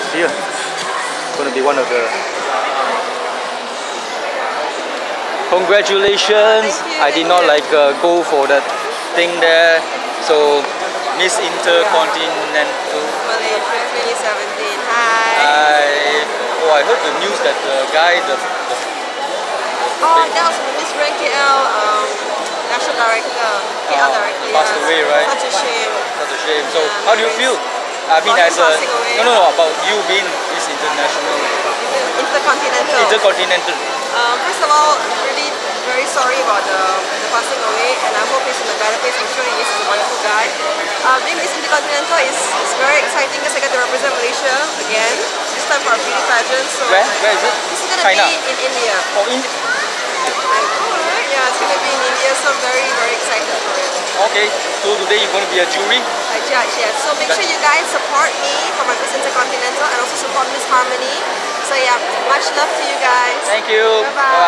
is here. Gonna be one of the. Congratulations! I did not like uh, go for that thing there. So Miss Intercontinental. Malaysia 2017. Hi. I oh I heard the news that the guy the, the oh, that was Miss Ren KL, um, national director, KL Oh, director. passed yes. away, right? Such a shame. such a shame. So Yeah, how do you feel? I mean as a no no no about you being Miss International Inter- Intercontinental. Intercontinental. Um, first of all, I'm really very sorry about the, the passing away, and I hope he's in a better place. I'm sure he is. A wonderful guy. Uh, being Miss Intercontinental is, is very exciting because I get to represent Malaysia again. This time for a beauty pageant. So Where where is it? This is gonna China. be in India. Oh in I know, right? Yeah, it's gonna be in India. So I'm very very excited for it. okay. So today you're gonna be a jury. I judge, yes. So make sure you guys support me for my Miss Intercontinental and also support Miss Harmony. So yeah, much love to you guys. Thank you. Bye-bye. Bye.